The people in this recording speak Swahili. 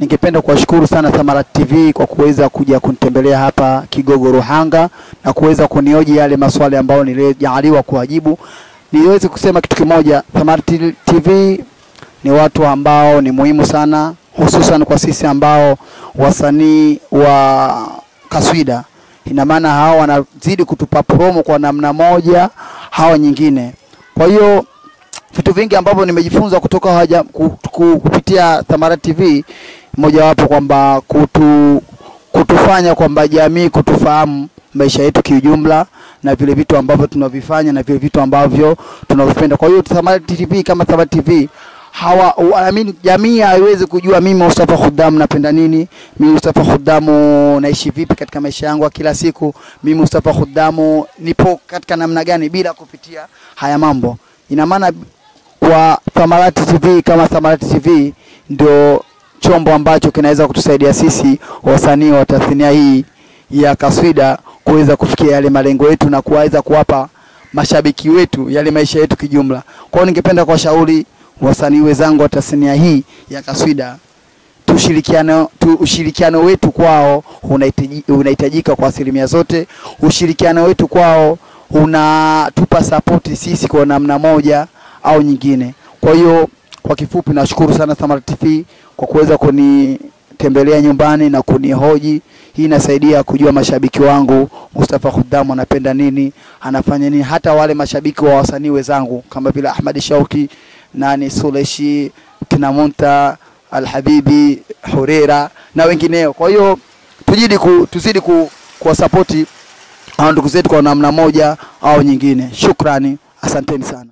ningependa kuwashukuru sana Thamara TV kwa kuweza kuja kunitembelea hapa Kigogo Ruhanga na kuweza kunioji yale maswali ambayo nilijaliwa kuwajibu. Niweze kusema kitu kimoja, Thamara TV ni watu ambao ni muhimu sana, hususan kwa sisi ambao wasanii wa kaswida. Ina maana hao wanazidi kutupa promo kwa namna moja hawa nyingine. Kwa hiyo vitu vingi ambavyo nimejifunza kutoka haja, ku- ku- kupitia Thamara TV, mojawapo kwamba kutu, kutufanya kwamba jamii kutufahamu maisha yetu kiujumla na vile vitu ambavyo tunavifanya na vile vitu ambavyo tunavipenda. Kwa hiyo Thamara TV kama Thamara TV hawa I jamii haiwezi kujua mimi Mustafa Khuddam napenda nini, mimi Mustafa Khuddam naishi vipi katika maisha yangu ya kila siku, mimi Mustafa Khuddam nipo katika namna gani bila kupitia haya mambo. Ina maana kwa Thamarati TV kama Thamarati TV ndio chombo ambacho kinaweza kutusaidia sisi wasanii wa tasnia hii ya kaswida kuweza kufikia yale malengo yetu na kuweza kuwapa mashabiki wetu yale maisha yetu kijumla. Kwa hiyo ningependa kuwashauri wasanii wenzangu wa tasnia hii ya kaswida ushirikiano tu, ushirikiano wetu kwao unahitajika kwa asilimia zote. Ushirikiano wetu kwao unatupa sapoti sisi kwa namna moja au nyingine. Kwa hiyo kwa kifupi, nashukuru sana Samar TV kwa kuweza kunitembelea nyumbani na kunihoji. Hii inasaidia kujua mashabiki wangu Mustafa Khuddam anapenda nini, anafanya nini, hata wale mashabiki wa wasanii wenzangu kama vile Ahmad Shauki, nani Suleshi, kinamunta Alhabibi, Hurera na wengineo. Kwa hiyo tujidi ku, tuzidi ku, kuwasapoti hawa ndugu zetu kwa namna moja au nyingine. Shukrani, asanteni sana.